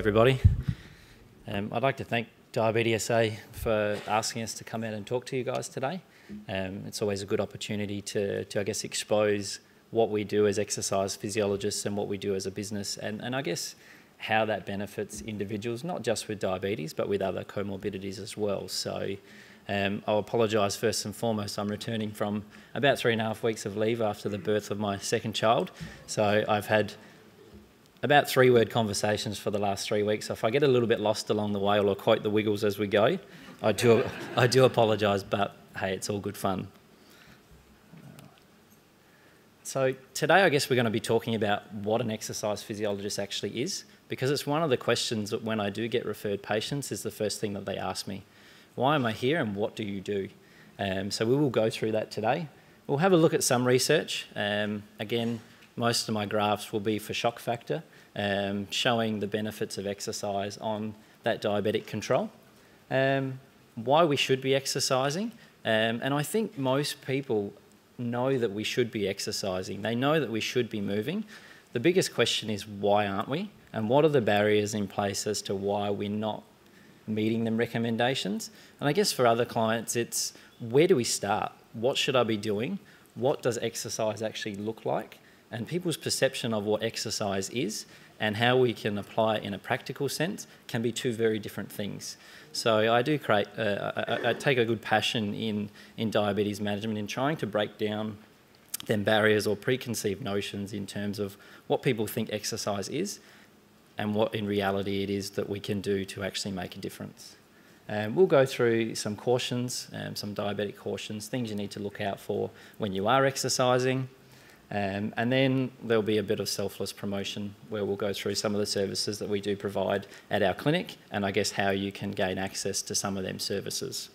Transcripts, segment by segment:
everybody. Um, I'd like to thank Diabetes SA for asking us to come out and talk to you guys today. Um, it's always a good opportunity to, to, I guess, expose what we do as exercise physiologists and what we do as a business, and, and I guess how that benefits individuals, not just with diabetes, but with other comorbidities as well. So um, I'll apologise first and foremost. I'm returning from about three and a half weeks of leave after the birth of my second child. So I've had about three word conversations for the last three weeks. So if I get a little bit lost along the way or quote the Wiggles as we go, I do, I do apologise, but hey, it's all good fun. So today I guess we're going to be talking about what an exercise physiologist actually is because it's one of the questions that when I do get referred patients is the first thing that they ask me. Why am I here and what do you do? Um, so we will go through that today. We'll have a look at some research. Um, again, most of my graphs will be for shock factor, um, showing the benefits of exercise on that diabetic control. Um, why we should be exercising. Um, and I think most people know that we should be exercising. They know that we should be moving. The biggest question is why aren't we? And what are the barriers in place as to why we're not meeting them recommendations? And I guess for other clients, it's where do we start? What should I be doing? What does exercise actually look like? And people's perception of what exercise is and how we can apply it in a practical sense can be two very different things. So I do create, uh, I, I, take a good passion in, in diabetes management in trying to break down them barriers or preconceived notions in terms of what people think exercise is and what in reality it is that we can do to actually make a difference. Um, we'll go through some cautions, um, some diabetic cautions, things you need to look out for when you are exercising. Um, and then there'll be a bit of selfless promotion where we'll go through some of the services that we do provide at our clinic and I guess how you can gain access to some of them services.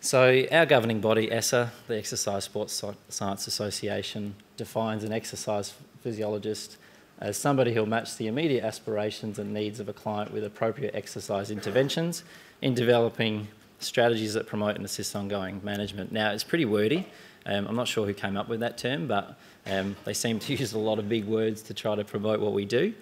So our governing body, ESSA, the Exercise Sports Science Association, defines an exercise physiologist as somebody who'll match the immediate aspirations and needs of a client with appropriate exercise interventions in developing strategies that promote and assist ongoing management. Now, it's pretty wordy. Um, I'm not sure who came up with that term, but um, they seem to use a lot of big words to try to promote what we do.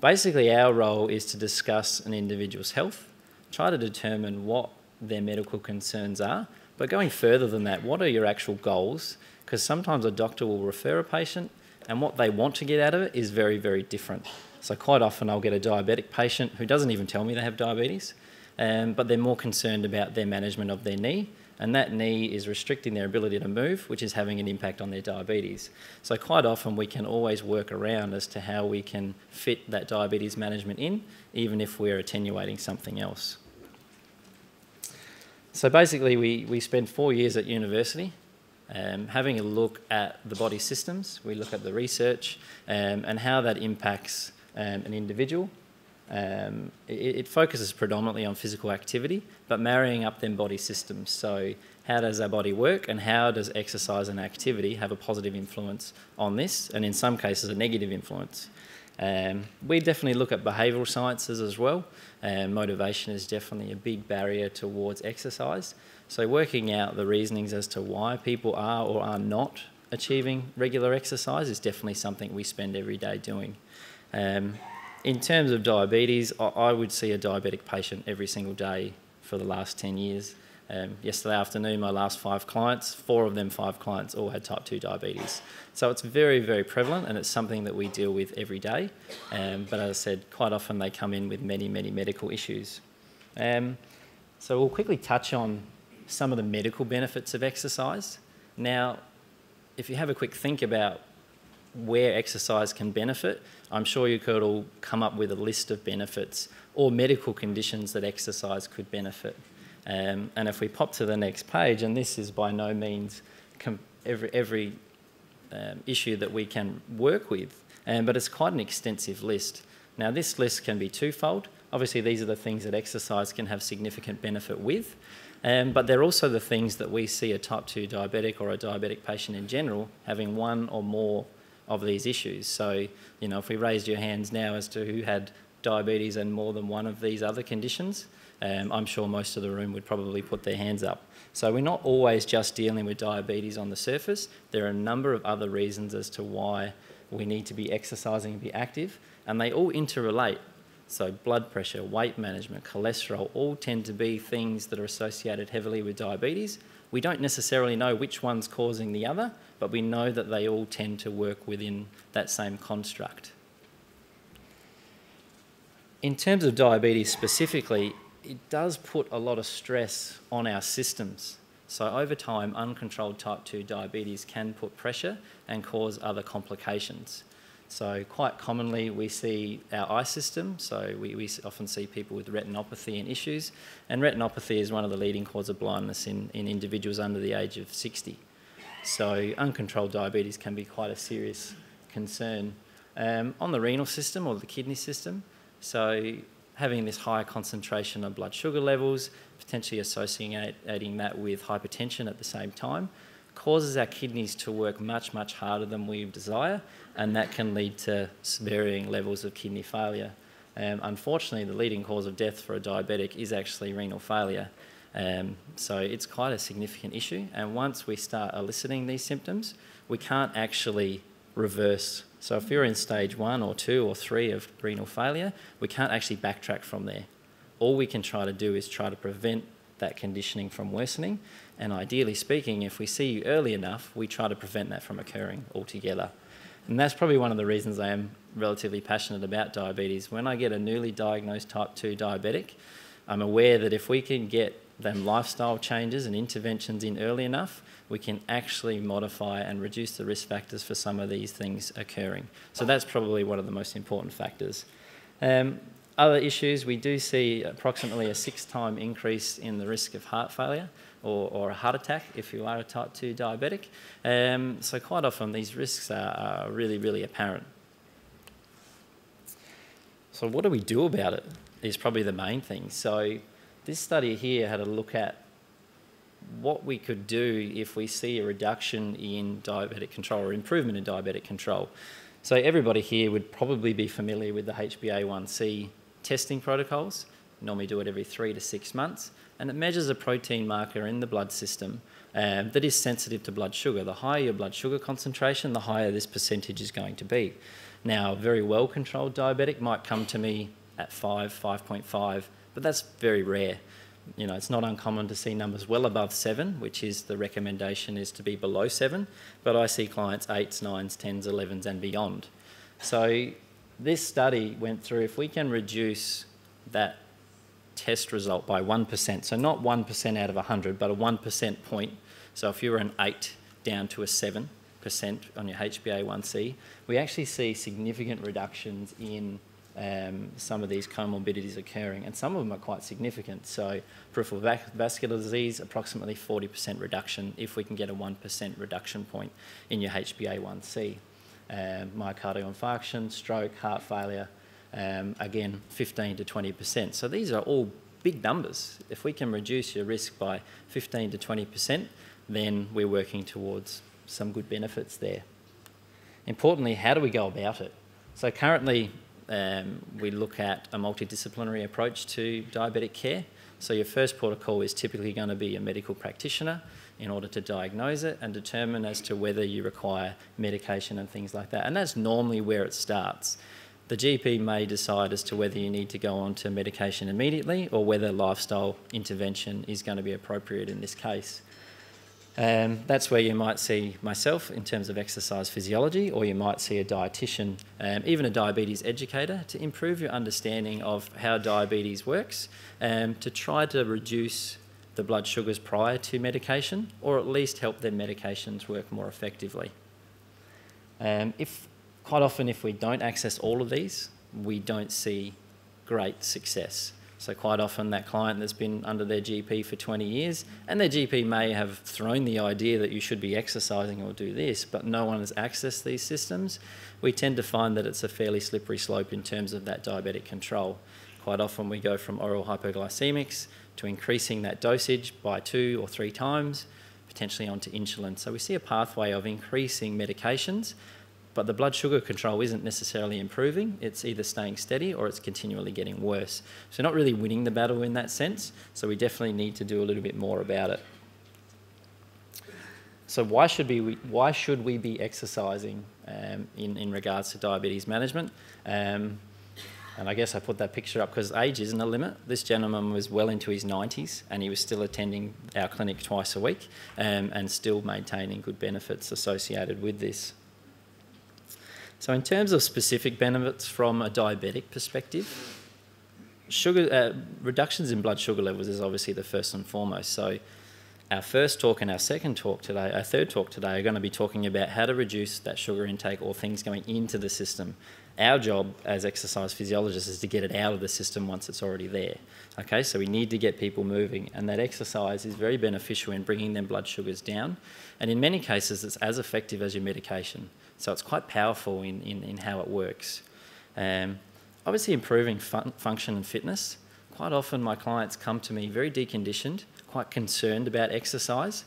Basically, our role is to discuss an individual's health, try to determine what their medical concerns are, but going further than that, what are your actual goals? Because sometimes a doctor will refer a patient and what they want to get out of it is very, very different. So quite often I'll get a diabetic patient who doesn't even tell me they have diabetes, um, but they're more concerned about their management of their knee, and that knee is restricting their ability to move, which is having an impact on their diabetes. So quite often we can always work around as to how we can fit that diabetes management in, even if we're attenuating something else. So basically we, we spend four years at university um, having a look at the body systems, we look at the research um, and how that impacts um, an individual. Um, it, it, focuses predominantly on physical activity, but marrying up them body systems. So how does our body work and how does exercise and activity have a positive influence on this and in some cases a negative influence. Um, we definitely look at behavioural sciences as well. and motivation is definitely a big barrier towards exercise. So working out the reasonings as to why people are or are not achieving regular exercise is definitely something we spend every day doing. Um, in terms of diabetes, I, would see a diabetic patient every single day for the last 10 years. Um, yesterday afternoon, my last five clients, four of them five clients all had type 2 diabetes. So it's very, very prevalent and it's something that we deal with every day. Um, but as I said, quite often they come in with many, many medical issues. Um, so we'll quickly touch on some of the medical benefits of exercise. Now, if you have a quick think about where exercise can benefit, I'm sure you could all come up with a list of benefits or medical conditions that exercise could benefit. Um, and if we pop to the next page, and this is by no means every, every um, issue that we can work with, um, but it's quite an extensive list. Now, this list can be twofold. Obviously, these are the things that exercise can have significant benefit with, um, but they're also the things that we see a type 2 diabetic or a diabetic patient in general having one or more of these issues. So, you know, if we raised your hands now as to who had diabetes and more than one of these other conditions, um, I'm sure most of the room would probably put their hands up. So we're not always just dealing with diabetes on the surface. There are a number of other reasons as to why we need to be exercising and be active. and they all interrelate. So, blood pressure, weight management, cholesterol all tend to be things that are associated heavily with diabetes. We don't necessarily know which one's causing the other, but we know that they all tend to work within that same construct. In terms of diabetes specifically, it does put a lot of stress on our systems. So, over time, uncontrolled type 2 diabetes can put pressure and cause other complications. So, quite commonly, we see our eye system. So, we, we often see people with retinopathy and issues. And retinopathy is one of the leading causes of blindness in, in individuals under the age of 60. So, uncontrolled diabetes can be quite a serious concern. Um, on the renal system or the kidney system, so having this higher concentration of blood sugar levels, potentially associating that with hypertension at the same time, causes our kidneys to work much, much harder than we desire, and that can lead to varying levels of kidney failure. Um, unfortunately, the leading cause of death for a diabetic is actually renal failure. Um, so it's quite a significant issue, and once we start eliciting these symptoms, we can't actually reverse. So if you're in stage one or two or three of renal failure, we can't actually backtrack from there. All we can try to do is try to prevent that conditioning from worsening. And ideally speaking, if we see you early enough, we try to prevent that from occurring altogether. And that's probably one of the reasons I am relatively passionate about diabetes. When I get a newly diagnosed type 2 diabetic, I'm aware that if we can get them lifestyle changes and interventions in early enough, we can actually modify and reduce the risk factors for some of these things occurring. So that's probably one of the most important factors. Um, other issues, we do see approximately a six time increase in the risk of heart failure or, or a heart attack if you are a type 2 diabetic. Um, so, quite often, these risks are, are really, really apparent. So, what do we do about it? Is probably the main thing. So, this study here had a look at what we could do if we see a reduction in diabetic control or improvement in diabetic control. So everybody here would probably be familiar with the HbA1c testing protocols. Normally do it every three to six months, and it measures a protein marker in the blood system um, that is sensitive to blood sugar. The higher your blood sugar concentration, the higher this percentage is going to be. Now, a very well controlled diabetic might come to me at 5, 5.5, but that's very rare you know, it's not uncommon to see numbers well above seven, which is the recommendation is to be below seven, but I see clients eights, nines, tens, elevens, and beyond. So this study went through if we can reduce that test result by 1%, so not 1% out of 100, but a 1% point. So if you were an 8 down to a 7% on your HbA1c, we actually see significant reductions in um, some of these comorbidities occurring, and some of them are quite significant. So, peripheral vascular disease, approximately 40% reduction if we can get a 1% reduction point in your HbA1c. Um, myocardial infarction, stroke, heart failure, um, again, 15 to 20%. So, these are all big numbers. If we can reduce your risk by 15 to 20%, then we're working towards some good benefits there. Importantly, how do we go about it? So currently, um, we look at a multidisciplinary approach to diabetic care. So your first protocol is typically going to be a medical practitioner in order to diagnose it and determine as to whether you require medication and things like that. And that's normally where it starts. The GP may decide as to whether you need to go on to medication immediately or whether lifestyle intervention is going to be appropriate in this case. Um, that's where you might see myself in terms of exercise physiology, or you might see a dietitian, um, even a diabetes educator, to improve your understanding of how diabetes works, um, to try to reduce the blood sugars prior to medication, or at least help their medications work more effectively. Um, if quite often, if we don't access all of these, we don't see great success. So quite often that client that's been under their GP for 20 years, and their GP may have thrown the idea that you should be exercising or do this, but no one has accessed these systems, we tend to find that it's a fairly slippery slope in terms of that diabetic control. Quite often we go from oral hypoglycemics to increasing that dosage by two or three times, potentially onto insulin. So we see a pathway of increasing medications but the blood sugar control isn't necessarily improving. It's either staying steady or it's continually getting worse. So, not really winning the battle in that sense. So, we definitely need to do a little bit more about it. so why should, we, why should we be exercising um, in, in regards to diabetes management? Um, and I guess I put that picture up because age isn't a limit. This gentleman was well into his 90s and he was still attending our clinic twice a week um, and still maintaining good benefits associated with this. So, in terms of specific benefits from a diabetic perspective, sugar uh, reductions in blood sugar levels is obviously the first and foremost. So, our first talk and our second talk today, our third talk today, are going to be talking about how to reduce that sugar intake or things going into the system our job as exercise physiologists is to get it out of the system once it's already there. Okay, so we need to get people moving, and that exercise is very beneficial in bringing their blood sugars down. And in many cases, it's as effective as your medication. So it's quite powerful in, in, in how it works. Um, obviously, improving fun function and fitness. Quite often, my clients come to me very deconditioned, quite concerned about exercise.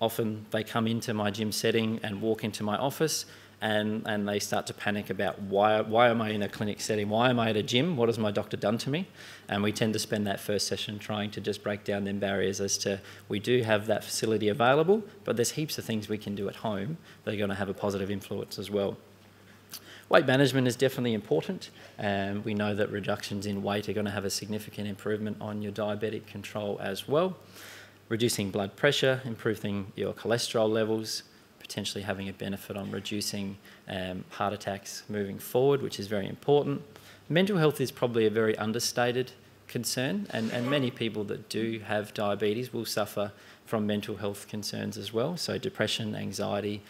Often, they come into my gym setting and walk into my office and, and they start to panic about why, why am I in a clinic setting? Why am I at a gym? What has my doctor done to me? And we tend to spend that first session trying to just break down them barriers as to we do have that facility available, but there's heaps of things we can do at home that are going to have a positive influence as well. Weight management is definitely important. Um, we know that reductions in weight are going to have a significant improvement on your diabetic control as well. Reducing blood pressure, improving your cholesterol levels, potentially having a benefit on reducing um, heart attacks moving forward, which is very important. Mental health is probably a very understated concern, and, and many people that do have diabetes will suffer from mental health concerns as well. So, depression, anxiety,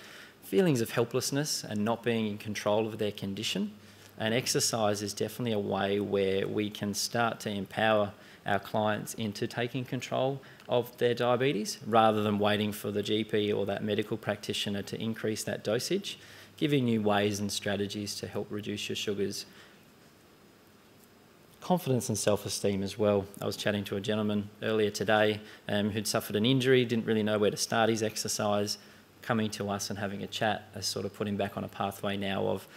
feelings of helplessness, and not being in control of their condition. And exercise is definitely a way where we can start to empower our clients into taking control of their diabetes rather than waiting for the GP or that medical practitioner to increase that dosage, giving you ways and strategies to help reduce your sugars. Confidence and self esteem as well. I was chatting to a gentleman earlier today um, who'd suffered an injury, didn't really know where to start his exercise. Coming to us and having a chat has sort of put him back on a pathway now of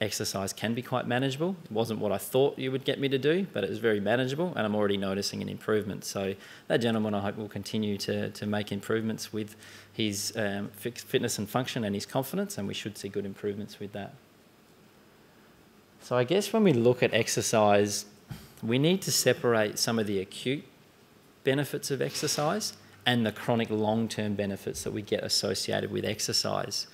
exercise can be quite manageable. It wasn't what I thought you would get me to do, but it was very manageable, and I'm already noticing an improvement. So that gentleman, I hope, will continue to, to make improvements with his um, fitness and function and his confidence, and we should see good improvements with that. So I guess when we look at exercise, we need to separate some of the acute benefits of exercise and the chronic long-term benefits that we get associated with exercise.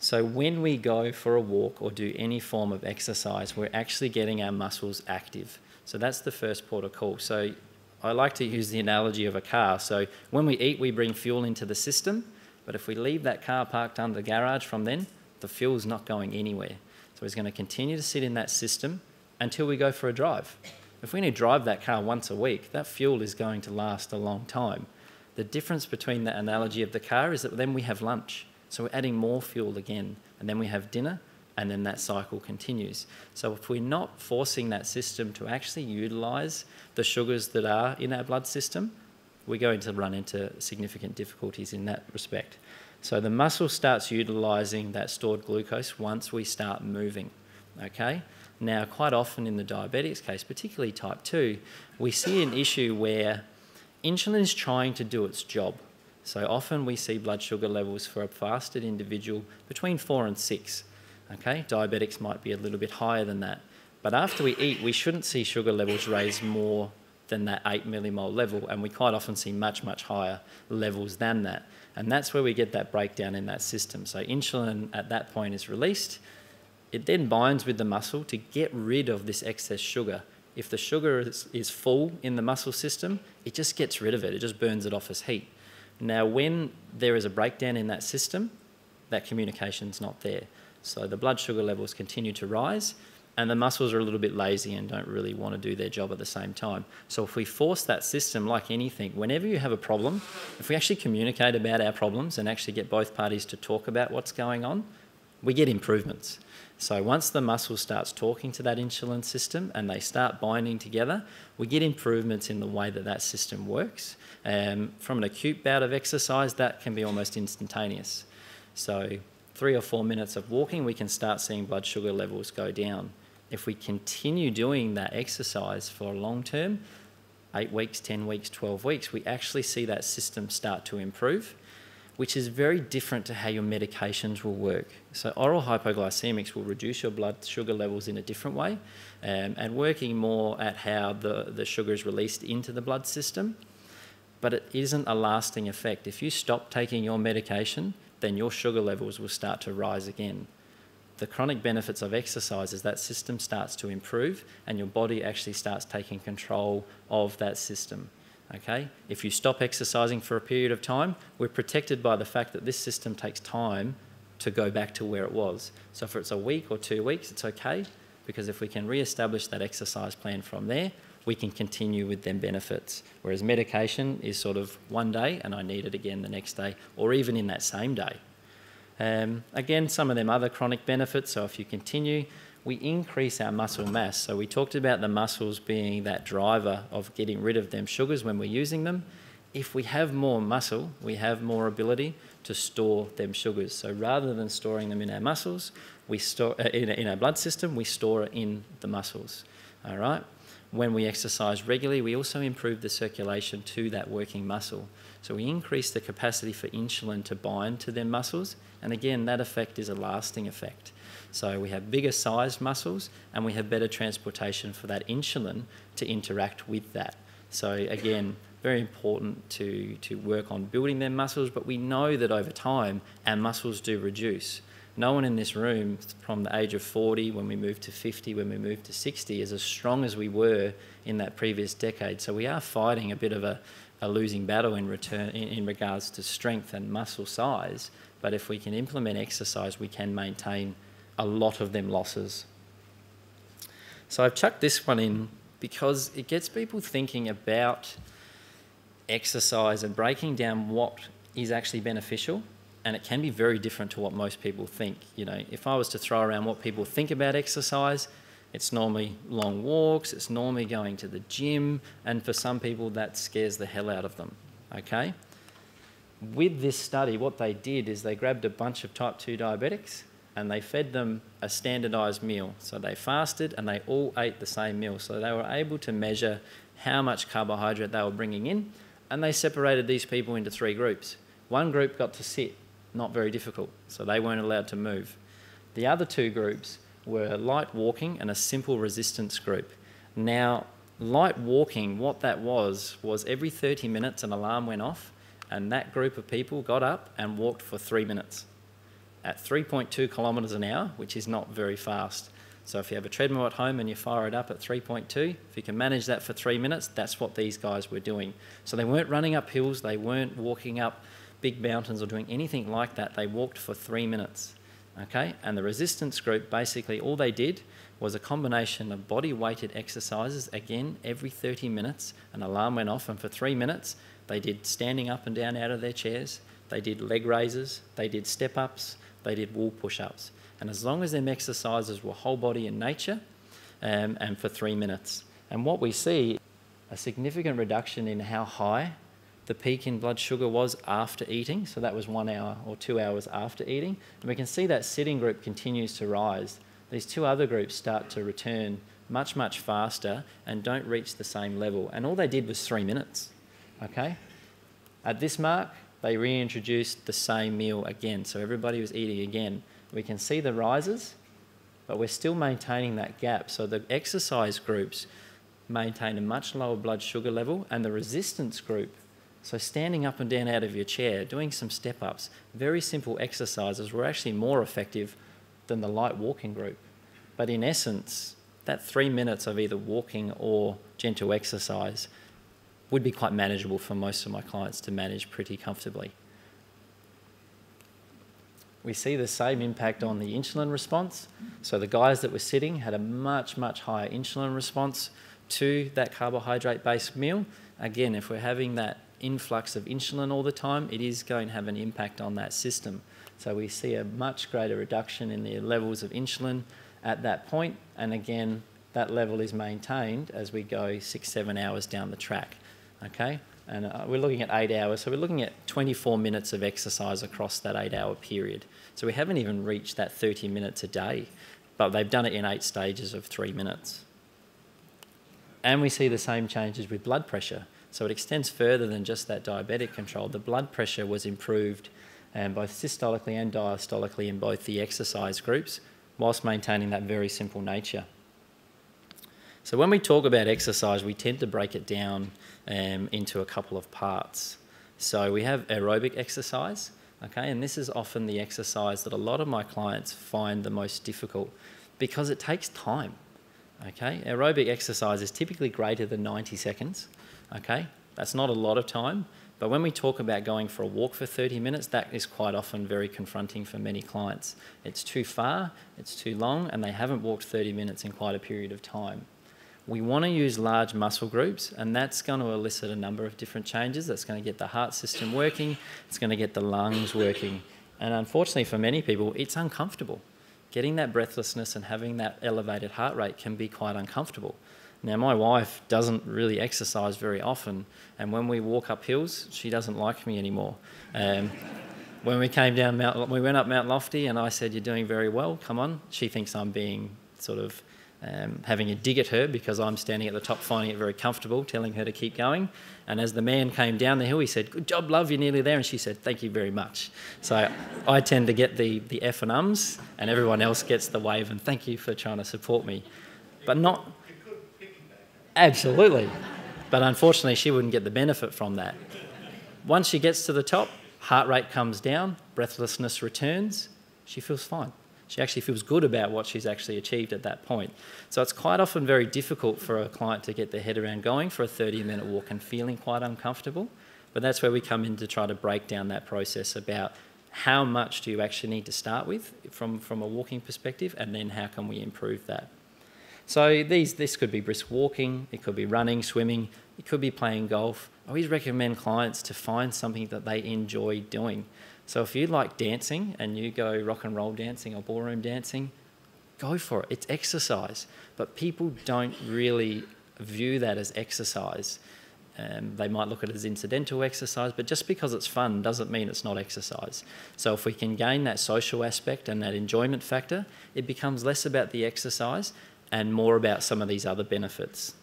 So when we go for a walk or do any form of exercise, we're actually getting our muscles active. So that's the first port of call. So I like to use the analogy of a car. So when we eat, we bring fuel into the system, but if we leave that car parked under the garage from then, the fuel's not going anywhere. So it's going to continue to sit in that system until we go for a drive. If we only drive that car once a week, that fuel is going to last a long time. The difference between that analogy of the car is that then we have lunch. So we're adding more fuel again, and then we have dinner, and then that cycle continues. So if we're not forcing that system to actually utilize the sugars that are in our blood system, we're going to run into significant difficulties in that respect. So the muscle starts utilizing that stored glucose once we start moving. Okay? Now, quite often in the diabetics case, particularly type 2, we see an issue where insulin is trying to do its job. So often we see blood sugar levels for a fasted individual between four and six. Okay, diabetics might be a little bit higher than that. But after we eat, we shouldn't see sugar levels raise more than that 8 millimole level, and we quite often see much, much higher levels than that. And that's where we get that breakdown in that system. So insulin at that point is released. It then binds with the muscle to get rid of this excess sugar. If the sugar is, is full in the muscle system, it just gets rid of it. It just burns it off as heat. Now, when there is a breakdown in that system, that communication is not there. So the blood sugar levels continue to rise, and the muscles are a little bit lazy and don't really want to do their job at the same time. So if we force that system, like anything, whenever you have a problem, if we actually communicate about our problems and actually get both parties to talk about what's going on, we get improvements. So once the muscle starts talking to that insulin system and they start binding together, we get improvements in the way that that system works. Um, from an acute bout of exercise, that can be almost instantaneous. So three or four minutes of walking, we can start seeing blood sugar levels go down. If we continue doing that exercise for a long term, eight weeks, 10 weeks, 12 weeks, we actually see that system start to improve which is very different to how your medications will work. So, oral hypoglycemics will reduce your blood sugar levels in a different way um, and working more at how the, the sugar is released into the blood system. But it isn't a lasting effect. If you stop taking your medication, then your sugar levels will start to rise again. The chronic benefits of exercise is that system starts to improve and your body actually starts taking control of that system. Okay? If you stop exercising for a period of time, we're protected by the fact that this system takes time to go back to where it was. So if it's a week or two weeks, it's okay, because if we can re-establish that exercise plan from there, we can continue with them benefits. Whereas medication is sort of one day and I need it again the next day, or even in that same day. Um, again, some of them other chronic benefits. So if you continue, we increase our muscle mass. So we talked about the muscles being that driver of getting rid of them sugars when we're using them. If we have more muscle, we have more ability to store them sugars. So rather than storing them in our muscles, we store uh, in, in our blood system, we store it in the muscles. All right. When we exercise regularly, we also improve the circulation to that working muscle. So we increase the capacity for insulin to bind to their muscles, and again, that effect is a lasting effect. So we have bigger sized muscles and we have better transportation for that insulin to interact with that. So again, very important to, to work on building their muscles, but we know that over time our muscles do reduce. No one in this room from the age of 40, when we move to 50, when we move to 60, is as strong as we were in that previous decade. So we are fighting a bit of a, a losing battle in, return, in, in regards to strength and muscle size. But if we can implement exercise, we can maintain a lot of them losses. So I've chucked this one in because it gets people thinking about exercise and breaking down what is actually beneficial and it can be very different to what most people think. You know, if I was to throw around what people think about exercise, it's normally long walks, it's normally going to the gym, and for some people that scares the hell out of them. Okay? With this study, what they did is they grabbed a bunch of type 2 diabetics and they fed them a standardized meal. So they fasted and they all ate the same meal. So they were able to measure how much carbohydrate they were bringing in and they separated these people into three groups. One group got to sit, not very difficult, so they weren't allowed to move. The other two groups were light walking and a simple resistance group. Now, light walking, what that was, was every 30 minutes an alarm went off, and that group of people got up and walked for three minutes at 3.2 kilometres an hour, which is not very fast. So if you have a treadmill at home and you fire it up at 3.2, if you can manage that for three minutes, that's what these guys were doing. So they weren't running up hills, they weren't walking up big mountains or doing anything like that. They walked for three minutes. Okay, and the resistance group basically all they did was a combination of body weighted exercises. Again, every 30 minutes, an alarm went off, and for three minutes, they did standing up and down out of their chairs, they did leg raises, they did step ups, they did wall push-ups. And as long as them exercises were whole body in nature um, and for three minutes. And what we see, a significant reduction in how high the peak in blood sugar was after eating. So that was one hour or two hours after eating. And we can see that sitting group continues to rise. These two other groups start to return much, much faster and don't reach the same level. And all they did was three minutes. Okay? At this mark, they reintroduced the same meal again. So everybody was eating again. We can see the rises, but we're still maintaining that gap. So the exercise groups maintain a much lower blood sugar level, and the resistance group, so standing up and down out of your chair, doing some step ups, very simple exercises, were actually more effective than the light walking group. But in essence, that three minutes of either walking or gentle exercise would be quite manageable for most of my clients to manage pretty comfortably. We see the same impact on the insulin response. So the guys that were sitting had a much, much higher insulin response to that carbohydrate based meal. Again, if we're having that influx of insulin all the time, it is going to have an impact on that system. So we see a much greater reduction in the levels of insulin at that point, and again, that level is maintained as we go six, seven hours down the track okay? And uh, we're looking at eight hours, so we're looking at 24 minutes of exercise across that eight hour period. So we haven't even reached that 30 minutes a day, but they've done it in eight stages of three minutes. And we see the same changes with blood pressure. So it extends further than just that diabetic control. The blood pressure was improved um, both systolically and diastolically in both the exercise groups, whilst maintaining that very simple nature. So when we talk about exercise, we tend to break it down um, into a couple of parts. So we have aerobic exercise, okay, and this is often the exercise that a lot of my clients find the most difficult because it takes time. Okay, aerobic exercise is typically greater than 90 seconds. Okay, that's not a lot of time, but when we talk about going for a walk for 30 minutes, that is quite often very confronting for many clients. It's too far, it's too long, and they haven't walked 30 minutes in quite a period of time. We want to use large muscle groups, and that's going to elicit a number of different changes. That's going to get the heart system working, it's going to get the lungs working. And unfortunately, for many people, it's uncomfortable. Getting that breathlessness and having that elevated heart rate can be quite uncomfortable. Now, my wife doesn't really exercise very often, and when we walk up hills, she doesn't like me anymore. Um, when we came down Mount, we went up Mount Lofty, and I said, "You're doing very well. Come on." She thinks I'm being sort of um, having a dig at her because I'm standing at the top, finding it very comfortable, telling her to keep going. And as the man came down the hill, he said, "Good job, love. You're nearly there." And she said, "Thank you very much." So I tend to get the the F and ums, and everyone else gets the wave and thank you for trying to support me, but not Absolutely. But unfortunately, she wouldn't get the benefit from that. Once she gets to the top, heart rate comes down, breathlessness returns, she feels fine. She actually feels good about what she's actually achieved at that point. So it's quite often very difficult for a client to get their head around going for a 30 minute walk and feeling quite uncomfortable. But that's where we come in to try to break down that process about how much do you actually need to start with from, from a walking perspective, and then how can we improve that. So these, this could be brisk walking, it could be running, swimming, it could be playing golf. I always recommend clients to find something that they enjoy doing. So if you like dancing and you go rock and roll dancing or ballroom dancing, go for it. It's exercise. But people don't really view that as exercise. Um, they might look at it as incidental exercise, but just because it's fun doesn't mean it's not exercise. So if we can gain that social aspect and that enjoyment factor, it becomes less about the exercise and more about some of these other benefits.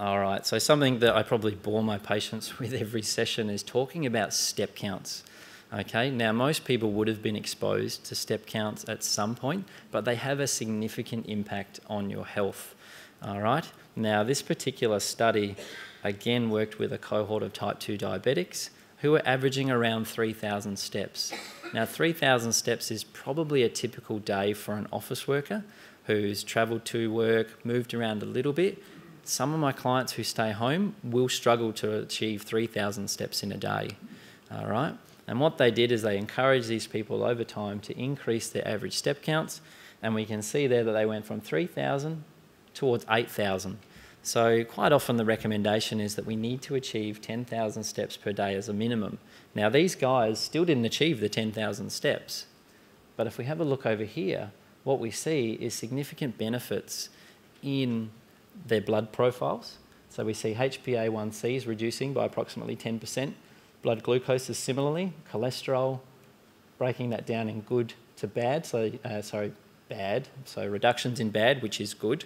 All right, so something that I probably bore my patients with every session is talking about step counts. Okay, now most people would have been exposed to step counts at some point, but they have a significant impact on your health. All right, now this particular study again worked with a cohort of type 2 diabetics who were averaging around 3,000 steps. Now, 3,000 steps is probably a typical day for an office worker who's travelled to work, moved around a little bit. Some of my clients who stay home will struggle to achieve 3,000 steps in a day. All right. And what they did is they encouraged these people over time to increase their average step counts. And we can see there that they went from 3,000 towards 8,000. So quite often the recommendation is that we need to achieve 10,000 steps per day as a minimum. Now these guys still didn't achieve the 10,000 steps, but if we have a look over here, what we see is significant benefits in their blood profiles. So we see HbA1c is reducing by approximately 10%, blood glucose is similarly, cholesterol, breaking that down in good to bad, so uh, sorry, bad, so reductions in bad, which is good,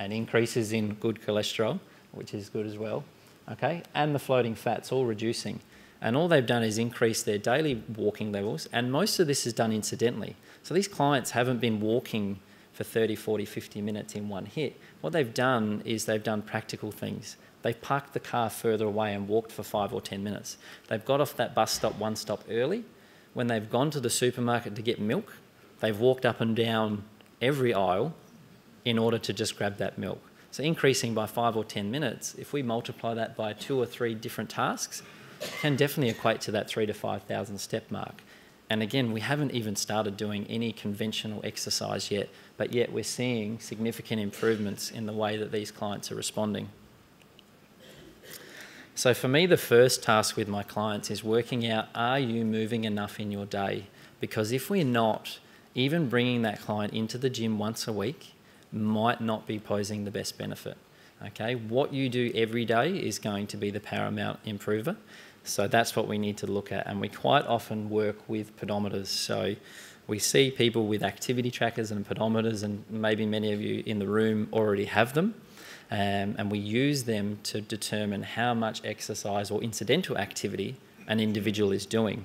and increases in good cholesterol, which is good as well, okay, and the floating fats all reducing. And all they've done is increase their daily walking levels, and most of this is done incidentally. So these clients haven't been walking for 30, 40, 50 minutes in one hit. What they've done is they've done practical things. They've parked the car further away and walked for five or 10 minutes. They've got off that bus stop one stop early. When they've gone to the supermarket to get milk, they've walked up and down every aisle in order to just grab that milk. So increasing by five or 10 minutes, if we multiply that by two or three different tasks, can definitely equate to that three to 5,000 step mark. And again, we haven't even started doing any conventional exercise yet, but yet we're seeing significant improvements in the way that these clients are responding. So for me, the first task with my clients is working out, are you moving enough in your day? Because if we're not, even bringing that client into the gym once a week might not be posing the best benefit. Okay, what you do every day is going to be the paramount improver. So that's what we need to look at. And we quite often work with pedometers. So we see people with activity trackers and pedometers, and maybe many of you in the room already have them. um, and we use them to determine how much exercise or incidental activity an individual is doing.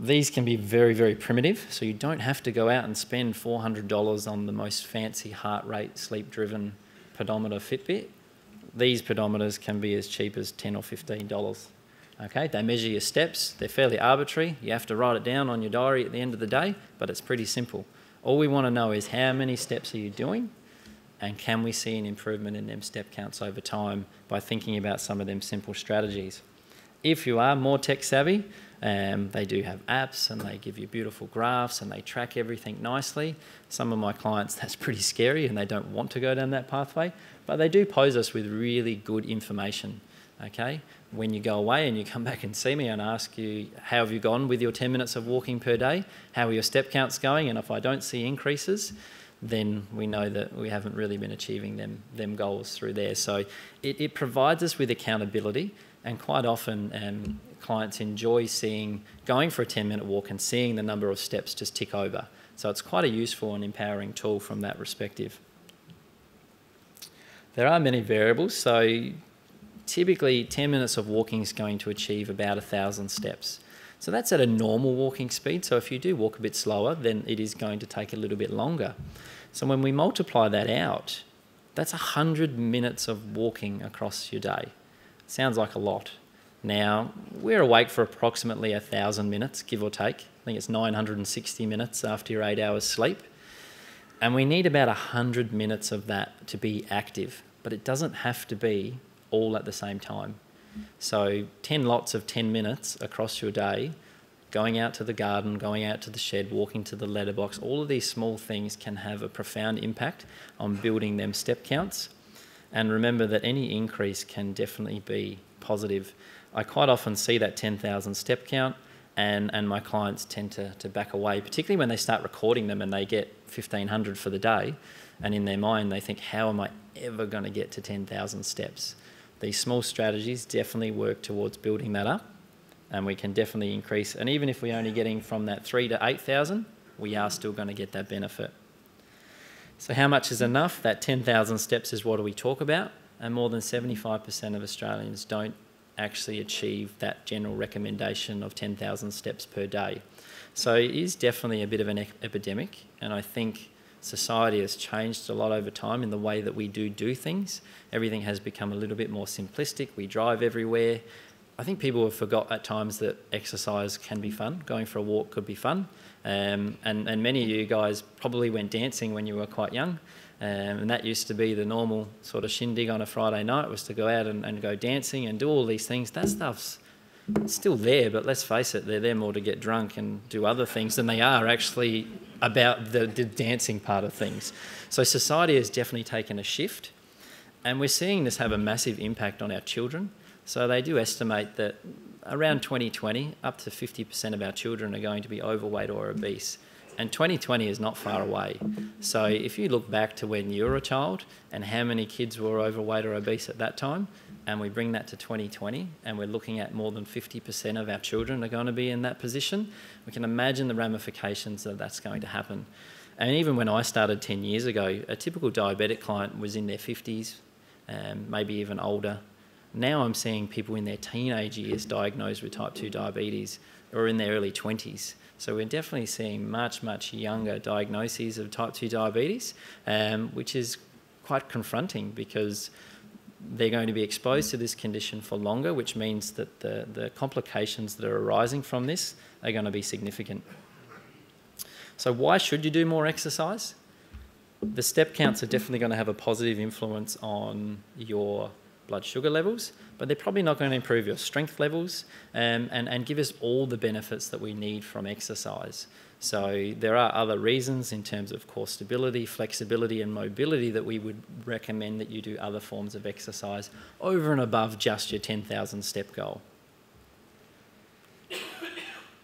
These can be very, very primitive, so you don't have to go out and spend $400 on the most fancy heart rate, sleep driven pedometer Fitbit. These pedometers can be as cheap as 10 or $15. Okay, they measure your steps, they're fairly arbitrary. You have to write it down on your diary at the end of the day, but it's pretty simple. All we want to know is how many steps are you doing and can we see an improvement in them step counts over time by thinking about some of them simple strategies. If you are more tech savvy, um, they do have apps and they give you beautiful graphs and they track everything nicely. Some of my clients, that's pretty scary and they don't want to go down that pathway, but they do pose us with really good information. Okay, when you go away and you come back and see me and ask you, how have you gone with your 10 minutes of walking per day? How are your step counts going? And if I don't see increases, then we know that we haven't really been achieving them, them goals through there. So it, it provides us with accountability and quite often um, clients enjoy seeing going for a 10 minute walk and seeing the number of steps just tick over. So it's quite a useful and empowering tool from that perspective. There are many variables, so typically 10 minutes of walking is going to achieve about 1,000 steps. So that's at a normal walking speed. So if you do walk a bit slower, then it is going to take a little bit longer. So when we multiply that out, that's 100 minutes of walking across your day. Sounds like a lot. Now, we're awake for approximately 1,000 minutes, give or take. I think it's 960 minutes after your eight hours sleep. And we need about 100 minutes of that to be active, but it doesn't have to be all at the same time. So 10 lots of 10 minutes across your day, going out to the garden, going out to the shed, walking to the letterbox, all of these small things can have a profound impact on building them step counts. And remember that any increase can definitely be positive. I quite often see that 10,000 step count and, and my clients tend to, to back away, particularly when they start recording them and they get 1,500 for the day. And in their mind, they think, how am I ever going to get to 10,000 steps? These small strategies definitely work towards building that up and we can definitely increase. And even if we're only getting from that three to 8,000, we are still going to get that benefit. So how much is enough? That 10,000 steps is what do we talk about and more than 75% of Australians don't actually achieve that general recommendation of 10,000 steps per day. So it is definitely a bit of an epidemic and I think society has changed a lot over time in the way that we do do things. Everything has become a little bit more simplistic. We drive everywhere. I think people have forgot at times that exercise can be fun. Going for a walk could be fun. Um, and, and many of you guys probably went dancing when you were quite young. Um, and that used to be the normal sort of shindig on a Friday night was to go out and, and go dancing and do all these things. That stuff's still there, but let's face it, they're there more to get drunk and do other things than they are actually about the, the dancing part of things. So society has definitely taken a shift, and we're seeing this have a massive impact on our children. So they do estimate that around 2020, up to 50% of our children are going to be overweight or obese. And 2020 is not far away. So if you look back to when you were a child and how many kids were overweight or obese at that time, and we bring that to 2020 and we're looking at more than 50% of our children are going to be in that position, we can imagine the ramifications that that's going to happen. And even when I started 10 years ago, a typical diabetic client was in their 50s, um, maybe even older. Now I'm seeing people in their teenage years diagnosed with type 2 diabetes or in their early 20s. So we're definitely seeing much, much younger diagnoses of type 2 diabetes, um, which is quite confronting because they're going to be exposed to this condition for longer, which means that the, the complications that are arising from this are going to be significant. So why should you do more exercise? The step counts are definitely going to have a positive influence on your blood sugar levels, but they're probably not going to improve your strength levels um, and, and give us all the benefits that we need from exercise. So there are other reasons in terms of core stability, flexibility and mobility that we would recommend that you do other forms of exercise over and above just your 10,000 step goal.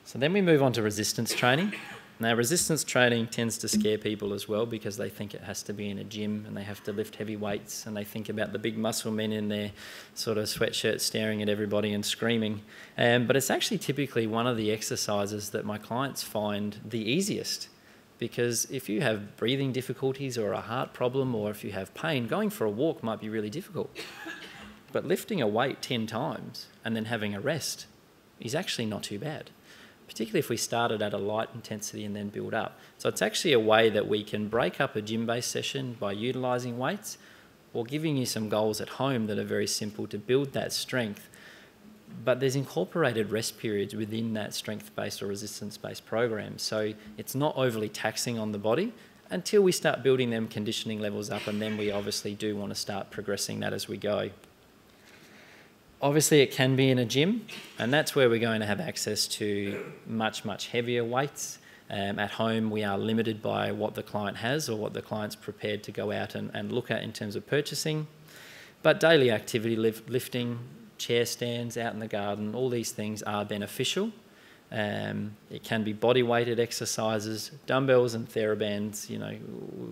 So then we move on to resistance training. Now, resistance training tends to scare people as well because they think it has to be in a gym and they have to lift heavy weights and they think about the big muscle men in their sort of sweatshirts staring at everybody and screaming. Um, but it's actually typically one of the exercises that my clients find the easiest because if you have breathing difficulties or a heart problem or if you have pain, going for a walk might be really difficult. But lifting a weight 10 times and then having a rest is actually not too bad, particularly if we started at a light intensity and then build up. So it's actually a way that we can break up a gym based session by utilising weights or giving you some goals at home that are very simple to build that strength. But there's incorporated rest periods within that strength based or resistance based program. So it's not overly taxing on the body until we start building them conditioning levels up, and then we obviously do want to start progressing that as we go. Obviously, it can be in a gym, and that's where we're going to have access to much, much heavier weights. Um, at home, we are limited by what the client has or what the client's prepared to go out and, and look at in terms of purchasing. But daily activity, lift, lifting, chair stands out in the garden, all these things are beneficial. Um, it can be body weighted exercises, dumbbells and TheraBands. You know,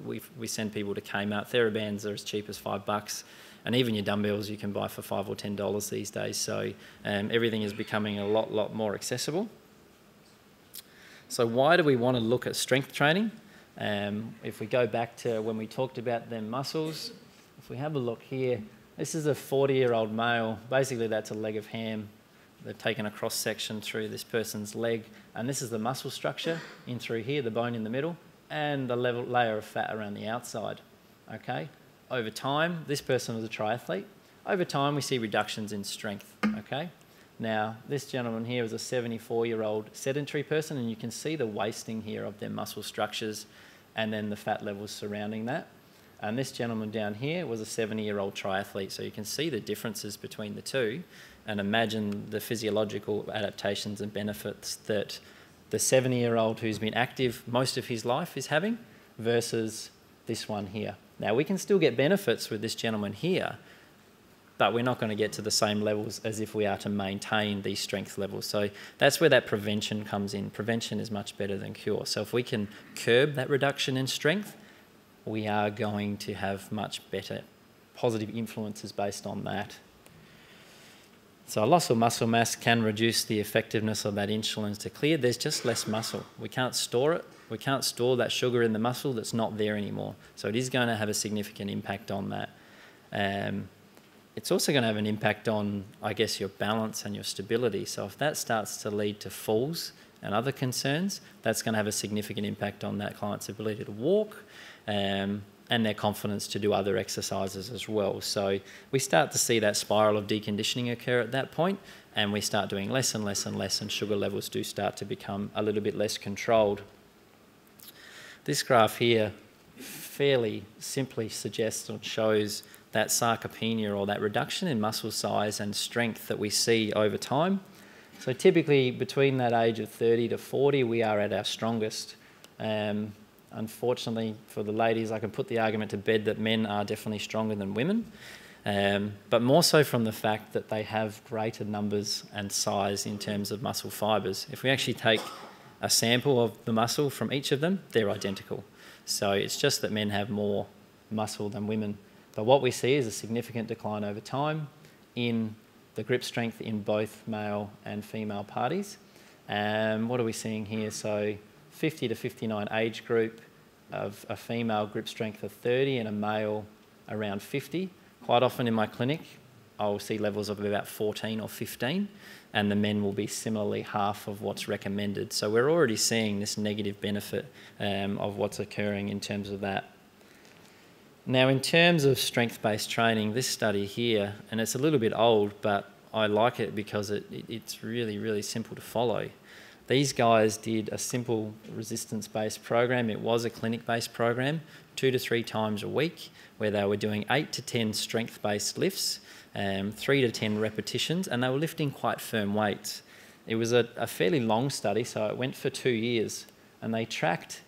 we, we send people to Kmart. TheraBands are as cheap as five bucks, and even your dumbbells you can buy for five or ten dollars these days. So um, everything is becoming a lot, lot more accessible. So why do we want to look at strength training? Um, if we go back to when we talked about them muscles, if we have a look here, this is a 40 year old male. Basically, that's a leg of ham. They've taken a cross section through this person's leg, and this is the muscle structure in through here, the bone in the middle, and the level, layer of fat around the outside. Okay? Over time, this person was a triathlete. Over time, we see reductions in strength. Okay? Now, this gentleman here is a 74 year old sedentary person, and you can see the wasting here of their muscle structures and then the fat levels surrounding that. And this gentleman down here was a 70 year old triathlete. So you can see the differences between the two and imagine the physiological adaptations and benefits that the 70 year old who's been active most of his life is having versus this one here. Now, we can still get benefits with this gentleman here, but we're not going to get to the same levels as if we are to maintain these strength levels. So that's where that prevention comes in. Prevention is much better than cure. So if we can curb that reduction in strength, we are going to have much better positive influences based on that. So a loss of muscle mass can reduce the effectiveness of that insulin to clear. There's just less muscle. We can't store it. We can't store that sugar in the muscle that's not there anymore. So it is going to have a significant impact on that. Um, it's also going to have an impact on, I guess, your balance and your stability. So if that starts to lead to falls and other concerns, that's going to have a significant impact on that client's ability to walk, um, and their confidence to do other exercises as well. So we start to see that spiral of deconditioning occur at that point, and we start doing less and less and less, and sugar levels do start to become a little bit less controlled. This graph here fairly simply suggests or shows that sarcopenia or that reduction in muscle size and strength that we see over time. So typically between that age of 30 to 40, we are at our strongest. Um, unfortunately for the ladies, I can put the argument to bed that men are definitely stronger than women, um, but more so from the fact that they have greater numbers and size in terms of muscle fibres. If we actually take a sample of the muscle from each of them, they're identical. So it's just that men have more muscle than women. But what we see is a significant decline over time in the grip strength in both male and female parties. And um, what are we seeing here? So 50 to 59 age group of a female grip strength of 30 and a male around 50. Quite often in my clinic, I'll see levels of about 14 or 15, and the men will be similarly half of what's recommended. So we're already seeing this negative benefit um, of what's occurring in terms of that. Now, in terms of strength based training, this study here, and it's a little bit old, but I like it because it, it, it's really, really simple to follow. These guys did a simple resistance based program. It was a clinic based program, two to three times a week, where they were doing eight to 10 strength based lifts, um, three to 10 repetitions, and they were lifting quite firm weights. It was a, a fairly long study, so it went for two years, and they tracked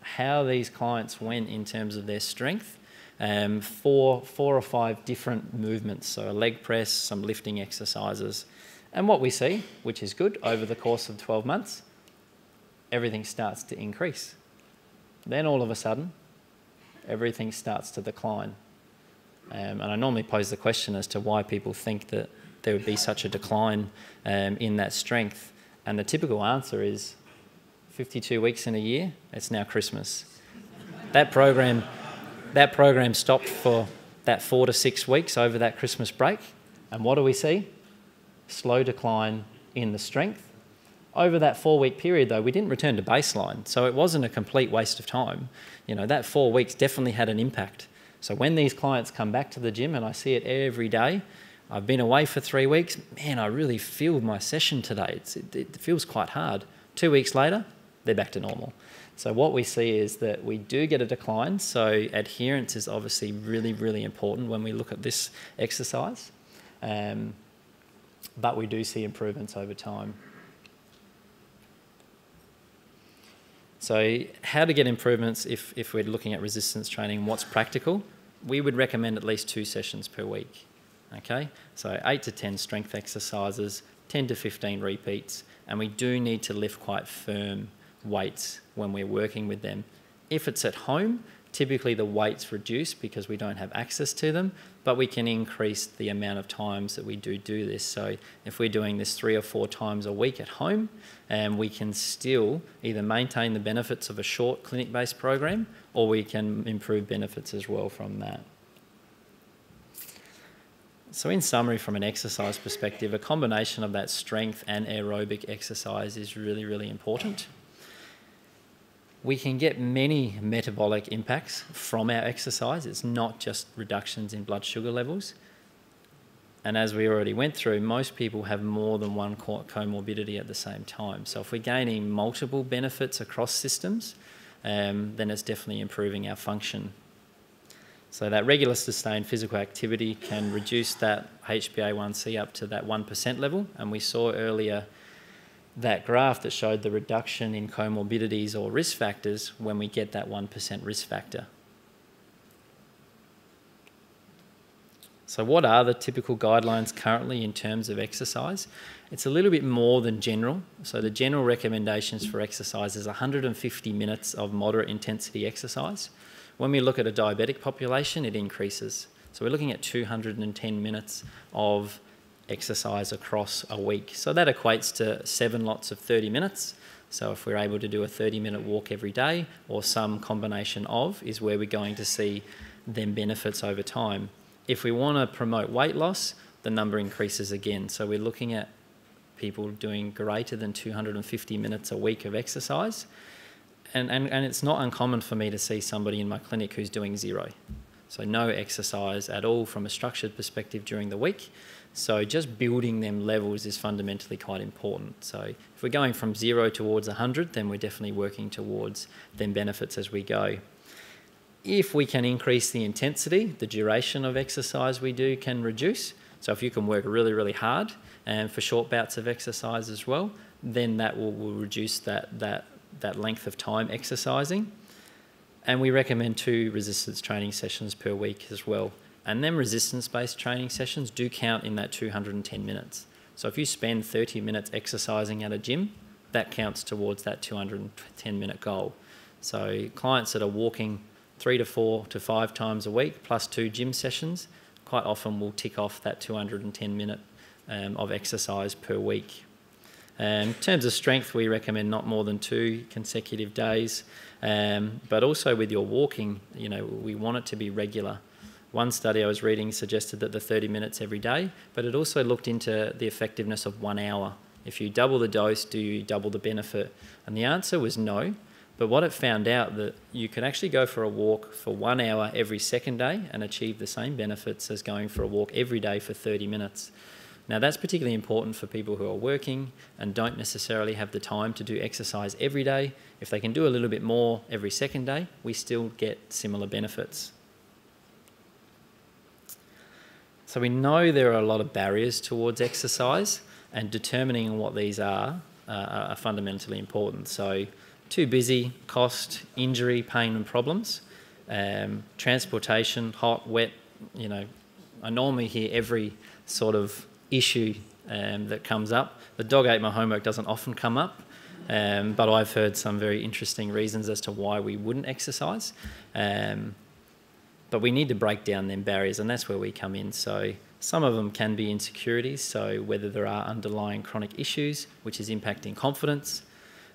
how these clients went in terms of their strength um, four, four or five different movements. So a leg press, some lifting exercises, and what we see, which is good, over the course of 12 months, everything starts to increase. Then all of a sudden, everything starts to decline. Um, and I normally pose the question as to why people think that there would be such a decline um, in that strength. And the typical answer is 52 weeks in a year, it's now Christmas. that program, that program stopped for that four to six weeks over that Christmas break. And what do we see? Slow decline in the strength. Over that four week period, though, we didn't return to baseline. So it wasn't a complete waste of time. You know, that four weeks definitely had an impact. So when these clients come back to the gym and I see it every day, I've been away for three weeks, man, I really feel my session today. It, it feels quite hard. Two weeks later, they're back to normal. So what we see is that we do get a decline. So adherence is obviously really, really important when we look at this exercise. Um, but we do see improvements over time. So how to get improvements if, if we're looking at resistance training, what's practical? We would recommend at least two sessions per week. Okay, so eight to 10 strength exercises, 10 to 15 repeats, and we do need to lift quite firm weights when we're working with them. If it's at home, typically the weights reduce because we don't have access to them, but we can increase the amount of times that we do do this. So if we're doing this three or four times a week at home, and um, we can still either maintain the benefits of a short clinic-based program, or we can improve benefits as well from that. So, in summary, from an exercise perspective, a combination of that strength and aerobic exercise is really, really important. We can get many metabolic impacts from our exercise. It's not just reductions in blood sugar levels. And as we already went through, most people have more than one comorbidity at the same time. So, if we're gaining multiple benefits across systems, um, then it's definitely improving our function so that regular sustained physical activity can reduce that HbA1c up to that 1% level. And we saw earlier that graph that showed the reduction in comorbidities or risk factors when we get that 1% risk factor. So what are the typical guidelines currently in terms of exercise? It's a little bit more than general. So the general recommendations for exercise is 150 minutes of moderate intensity exercise. When we look at a diabetic population, it increases. So we're looking at 210 minutes of exercise across a week. So that equates to seven lots of 30 minutes. So if we're able to do a 30 minute walk every day or some combination of is where we're going to see them benefits over time. If we want to promote weight loss, the number increases again. So we're looking at people doing greater than 250 minutes a week of exercise and, and, and it's not uncommon for me to see somebody in my clinic who's doing zero. So no exercise at all from a structured perspective during the week. So just building them levels is fundamentally quite important. So if we're going from zero towards 100, then we're definitely working towards them benefits as we go. If we can increase the intensity, the duration of exercise we do can reduce. So if you can work really, really hard and for short bouts of exercise as well, then that will, will reduce that, that that length of time exercising. And we recommend two resistance training sessions per week as well. And then resistance based training sessions do count in that 210 minutes. So if you spend 30 minutes exercising at a gym, that counts towards that 210 minute goal. So clients that are walking three to four to five times a week plus two gym sessions quite often will tick off that 210 minute um, of exercise per week. Um, in terms of strength, we recommend not more than two consecutive days, um, but also with your walking, you know, we want it to be regular. One study I was reading suggested that the 30 minutes every day, but it also looked into the effectiveness of one hour. If you double the dose, do you double the benefit? And the answer was no. But what it found out that you could actually go for a walk for one hour every second day and achieve the same benefits as going for a walk every day for 30 minutes. Now, that's particularly important for people who are working and don't necessarily have the time to do exercise every day. If they can do a little bit more every second day, we still get similar benefits. So, we know there are a lot of barriers towards exercise, and determining what these are uh, are fundamentally important. So, too busy, cost, injury, pain, and problems, um, transportation, hot, wet, you know, I normally hear every sort of issue um, that comes up. The dog ate my homework doesn't often come up, um, but I've heard some very interesting reasons as to why we wouldn't exercise. Um, but we need to break down them barriers, and that's where we come in. So some of them can be insecurities, so whether there are underlying chronic issues which is impacting confidence,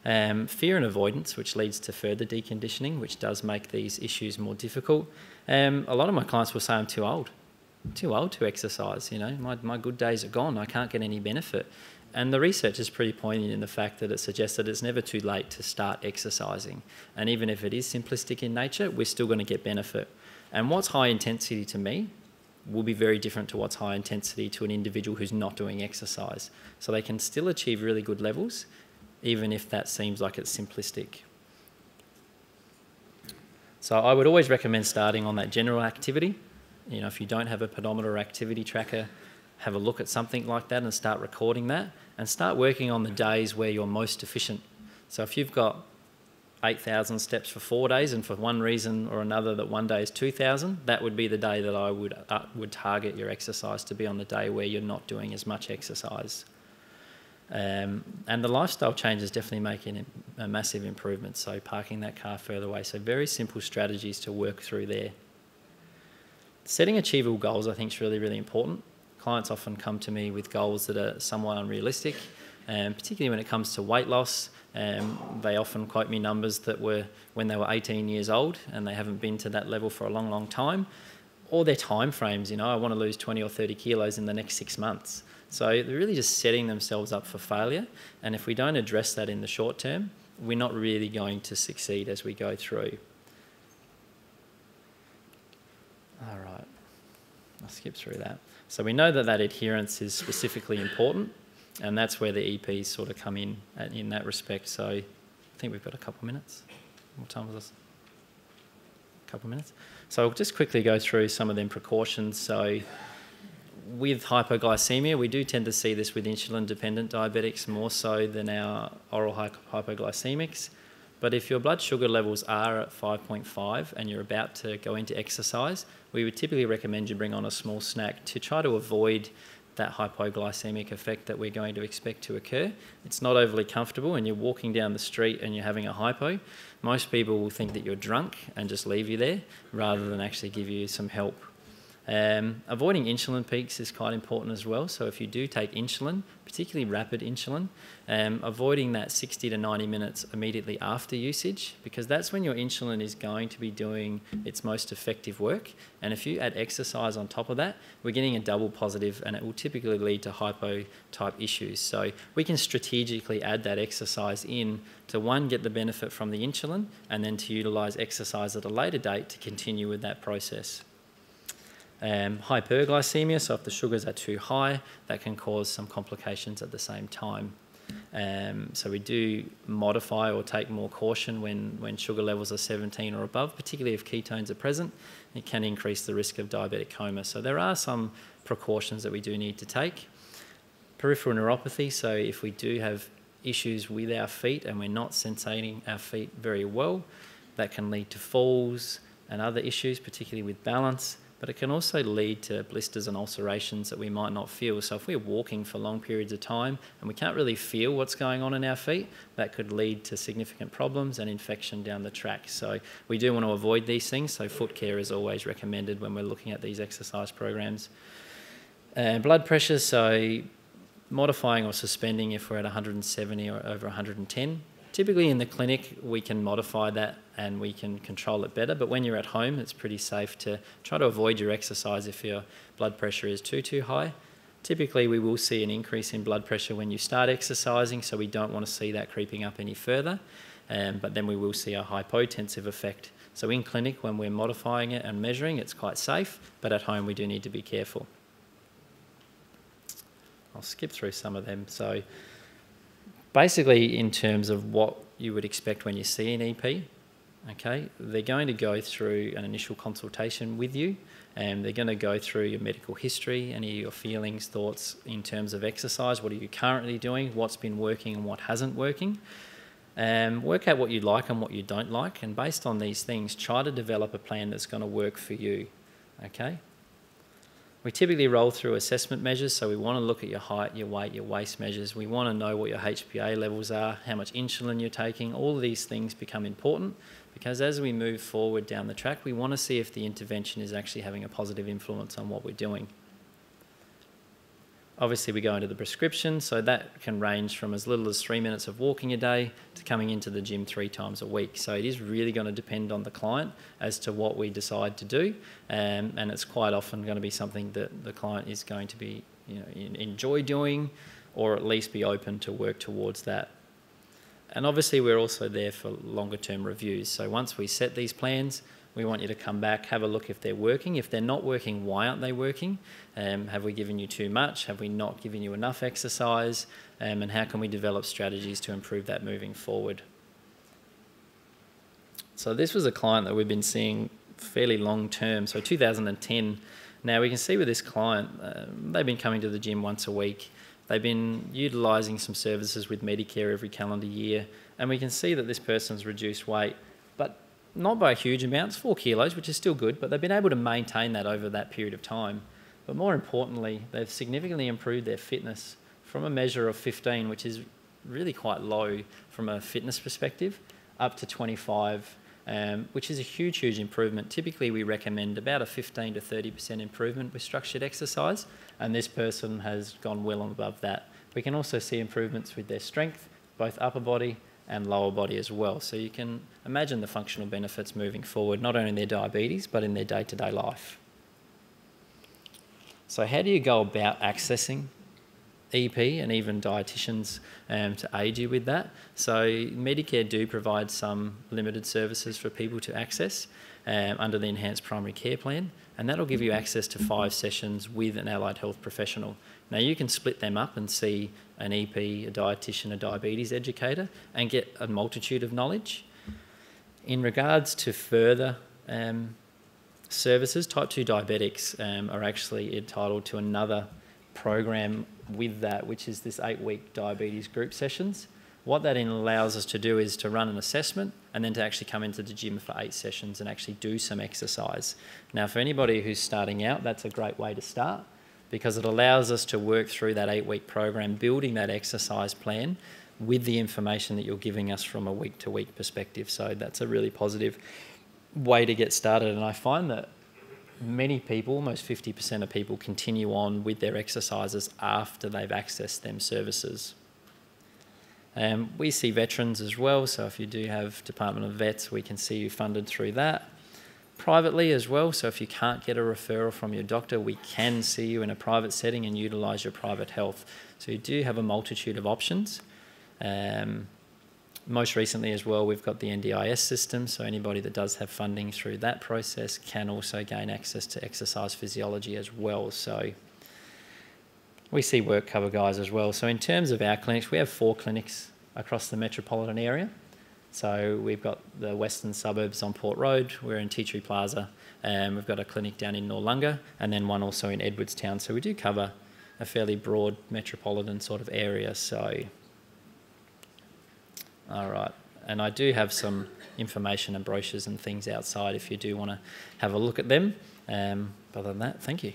Um, fear and avoidance, which leads to further deconditioning, which does make these issues more difficult. Um, a lot of my clients will say I'm too old, too old to exercise. You know, my, my good days are gone. I can't get any benefit. And the research is pretty poignant in the fact that it suggests that it's never too late to start exercising. And even if it is simplistic in nature, we're still going to get benefit. And what's high intensity to me will be very different to what's high intensity to an individual who's not doing exercise. So they can still achieve really good levels, even if that seems like it's simplistic. So I would always recommend starting on that general activity. You know, if you don't have a pedometer or activity tracker, have a look at something like that and start recording that and start working on the days where you're most efficient. So if you've got 8,000 steps for four days and for one reason or another that one day is 2,000, that would be the day that I would, uh, would target your exercise to be on the day where you're not doing as much exercise. Um, and the lifestyle change is definitely making a massive improvement. So parking that car further away. So very simple strategies to work through there. Setting achievable goals, I think, is really, really important clients often come to me with goals that are somewhat unrealistic, and particularly when it comes to weight loss. Um, they often quote me numbers that were when they were 18 years old and they haven't been to that level for a long, long time, or their time frames. You know, I want to lose 20 or 30 kilos in the next six months. So they're really just setting themselves up for failure. And if we don't address that in the short term, we're not really going to succeed as we go through. All right, I'll skip through that. So we know that that adherence is specifically important, and that's where the EPs sort of come in in that respect. So I think we've got a couple of minutes. What time was this? A couple of minutes. So I'll just quickly go through some of them precautions. So with hypoglycemia, we do tend to see this with insulin-dependent diabetics more so than our oral hypoglycemics. But if your blood sugar levels are at 5.5 and you're about to go into exercise, we would typically recommend you bring on a small snack to try to avoid that hypoglycemic effect that we're going to expect to occur. It's not overly comfortable and you're walking down the street and you're having a hypo. Most people will think that you're drunk and just leave you there rather than actually give you some help um, avoiding insulin peaks is quite important as well. So if you do take insulin, particularly rapid insulin, um, avoiding that 60 to 90 minutes immediately after usage, because that's when your insulin is going to be doing its most effective work. And if you add exercise on top of that, we're getting a double positive and it will typically lead to hypo type issues. So we can strategically add that exercise in to one, get the benefit from the insulin, and then to utilize exercise at a later date to continue with that process. Um, hyperglycemia, so if the sugars are too high, that can cause some complications at the same time. Um, so we do modify or take more caution when, when sugar levels are 17 or above, particularly if ketones are present. It can increase the risk of diabetic coma. So there are some precautions that we do need to take. Peripheral neuropathy, so if we do have issues with our feet and we're not sensating our feet very well, that can lead to falls and other issues, particularly with balance but it can also lead to blisters and ulcerations that we might not feel. So if we're walking for long periods of time and we can't really feel what's going on in our feet, that could lead to significant problems and infection down the track. So we do want to avoid these things. So foot care is always recommended when we're looking at these exercise programs. And blood pressure, so modifying or suspending if we're at 170 or over 110 Typically in the clinic, we can modify that and we can control it better. But when you're at home, it's pretty safe to try to avoid your exercise if your blood pressure is too, too high. Typically, we will see an increase in blood pressure when you start exercising, so we don't want to see that creeping up any further. Um, but then we will see a hypotensive effect. So in clinic, when we're modifying it and measuring, it's quite safe, but at home we do need to be careful. I'll skip through some of them. So basically in terms of what you would expect when you see an EP. Okay, they're going to go through an initial consultation with you, and they're going to go through your medical history, any of your feelings, thoughts in terms of exercise. What are you currently doing? What's been working and what hasn't working? Um, work out what you like and what you don't like, and based on these things, try to develop a plan that's going to work for you. Okay, we typically roll through assessment measures, so we want to look at your height, your weight, your waist measures. We want to know what your HPA levels are, how much insulin you're taking. All of these things become important because as we move forward down the track, we want to see if the intervention is actually having a positive influence on what we're doing. Obviously, we go into the prescription, so that can range from as little as three minutes of walking a day to coming into the gym three times a week. So it is really going to depend on the client as to what we decide to do, um, and it's quite often going to be something that the client is going to be, you know, enjoy doing, or at least be open to work towards that. And obviously, we're also there for longer term reviews. So once we set these plans, we want you to come back, have a look if they're working. If they're not working, why aren't they working? Um, have we given you too much? Have we not given you enough exercise? Um, and how can we develop strategies to improve that moving forward? So this was a client that we've been seeing fairly long term. So 2010. Now we can see with this client, uh, they've been coming to the gym once a week. They've been utilising some services with Medicare every calendar year, and we can see that this person's reduced weight, not by huge amounts, four kilos, which is still good, but they've been able to maintain that over that period of time. But more importantly, they've significantly improved their fitness from a measure of 15, which is really quite low from a fitness perspective, up to 25, um, which is a huge, huge improvement. Typically, we recommend about a 15 to 30% improvement with structured exercise, and this person has gone well above that. We can also see improvements with their strength, both upper body and lower body as well. So you can imagine the functional benefits moving forward, not only in their diabetes, but in their day to day life. So, how do you go about accessing EP and even dietitians um, to aid you with that? So, Medicare do provide some limited services for people to access um, under the Enhanced Primary Care Plan, and that'll give you access to five sessions with an allied health professional. Now, you can split them up and see an EP, a dietitian, a diabetes educator, and get a multitude of knowledge. In regards to further um, services, type 2 diabetics um, are actually entitled to another program with that, which is this eight week diabetes group sessions. What that allows us to do is to run an assessment and then to actually come into the gym for eight sessions and actually do some exercise. Now, for anybody who's starting out, that's a great way to start because it allows us to work through that eight week program, building that exercise plan with the information that you're giving us from a week to week perspective. So that's a really positive way to get started. And I find that many people, almost 50% of people, continue on with their exercises after they've accessed them services. Um, we see veterans as well, so if you do have Department of Vets, we can see you funded through that privately as well. So if you can't get a referral from your doctor, we can see you in a private setting and utilise your private health. So you do have a multitude of options. Um, most recently as well, we've got the NDIS system. So anybody that does have funding through that process can also gain access to exercise physiology as well. So we see work cover guys as well. So in terms of our clinics, we have four clinics across the metropolitan area. So we've got the western suburbs on Port Road, we're in Tea Tree Plaza, and we've got a clinic down in Noarlunga, and then one also in Edwardstown. So we do cover a fairly broad metropolitan sort of area. So, all right. And I do have some information and brochures and things outside if you do want to have a look at them. Um, other than that, thank you.